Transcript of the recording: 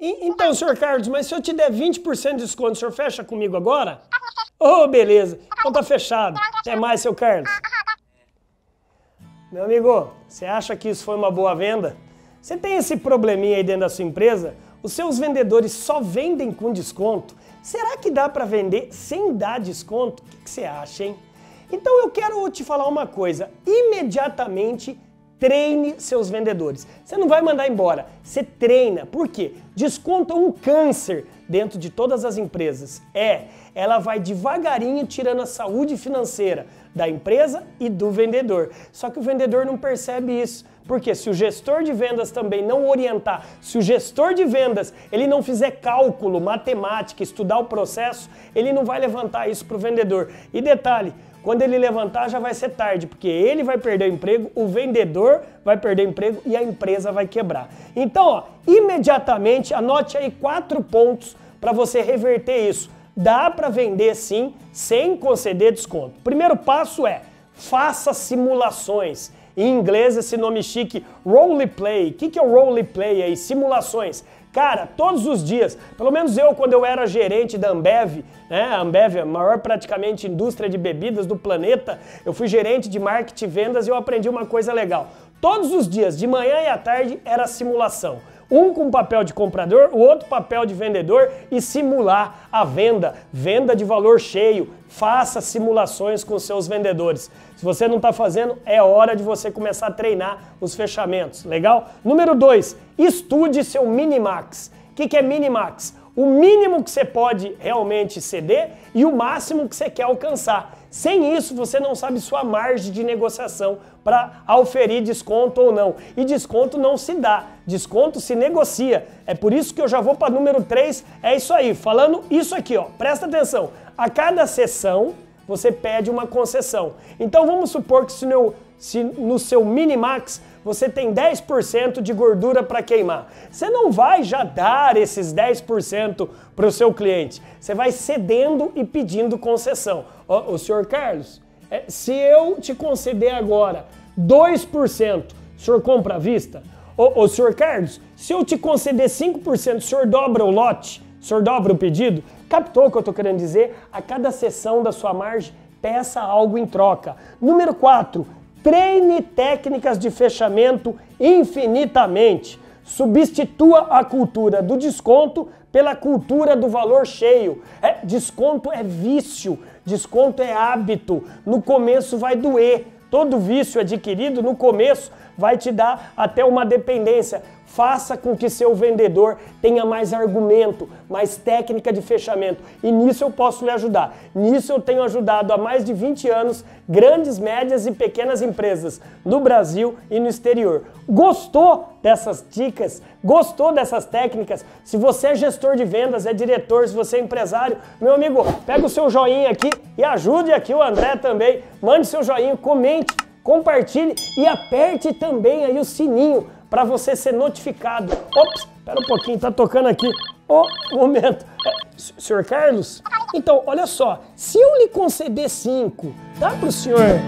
Então, senhor Carlos, mas se eu te der 20% de desconto, o senhor fecha comigo agora? Oh, beleza. Então tá fechado. Até mais, seu Carlos. Meu amigo, você acha que isso foi uma boa venda? Você tem esse probleminha aí dentro da sua empresa? Os seus vendedores só vendem com desconto? Será que dá para vender sem dar desconto? O que, que você acha, hein? Então eu quero te falar uma coisa. Imediatamente treine seus vendedores. Você não vai mandar embora, você treina. Por quê? Desconto é um câncer dentro de todas as empresas. É, ela vai devagarinho tirando a saúde financeira da empresa e do vendedor. Só que o vendedor não percebe isso. Porque se o gestor de vendas também não orientar, se o gestor de vendas ele não fizer cálculo, matemática, estudar o processo, ele não vai levantar isso para o vendedor. E detalhe, quando ele levantar já vai ser tarde, porque ele vai perder o emprego, o vendedor vai perder o emprego e a empresa vai quebrar. Então, ó, imediatamente anote aí quatro pontos para você reverter isso. Dá para vender sim, sem conceder desconto. Primeiro passo é faça simulações. Em inglês, esse nome chique, role play. O que, que é o role play aí? Simulações. Cara, todos os dias, pelo menos eu, quando eu era gerente da Ambev, né? A Ambev é a maior praticamente indústria de bebidas do planeta. Eu fui gerente de marketing e vendas e eu aprendi uma coisa legal. Todos os dias, de manhã e à tarde, era simulação. Um com papel de comprador, o outro papel de vendedor e simular a venda, venda de valor cheio. Faça simulações com seus vendedores. Se você não está fazendo, é hora de você começar a treinar os fechamentos. Legal? Número 2, estude seu Minimax. O que, que é Minimax? O mínimo que você pode realmente ceder e o máximo que você quer alcançar. Sem isso, você não sabe sua margem de negociação para auferir desconto ou não. E desconto não se dá, desconto se negocia. É por isso que eu já vou para número 3. É isso aí, falando isso aqui, ó. Presta atenção. A cada sessão você pede uma concessão. Então vamos supor que se no, se no seu Minimax você tem 10% de gordura para queimar. Você não vai já dar esses 10% para o seu cliente. Você vai cedendo e pedindo concessão. Ô, senhor Carlos, se eu te conceder agora 2%, o senhor compra à vista? Ô senhor Carlos, se eu te conceder 5%, o senhor dobra o lote? O senhor dobra o pedido? Captou o que eu estou querendo dizer? A cada sessão da sua margem, peça algo em troca. Número 4, Treine técnicas de fechamento infinitamente. Substitua a cultura do desconto pela cultura do valor cheio. É, desconto é vício, desconto é hábito. No começo vai doer. Todo vício adquirido no começo vai te dar até uma dependência. Faça com que seu vendedor tenha mais argumento, mais técnica de fechamento. E nisso eu posso lhe ajudar. Nisso eu tenho ajudado há mais de 20 anos grandes, médias e pequenas empresas no Brasil e no exterior. Gostou dessas dicas? Gostou dessas técnicas? Se você é gestor de vendas, é diretor, se você é empresário, meu amigo, pega o seu joinha aqui e ajude aqui o André também. Mande seu joinha, comente, compartilhe e aperte também aí o sininho para você ser notificado. Ops, espera um pouquinho, tá tocando aqui. Ô, oh, momento. É, senhor Carlos? Então, olha só, se eu lhe conceder cinco, dá pro senhor?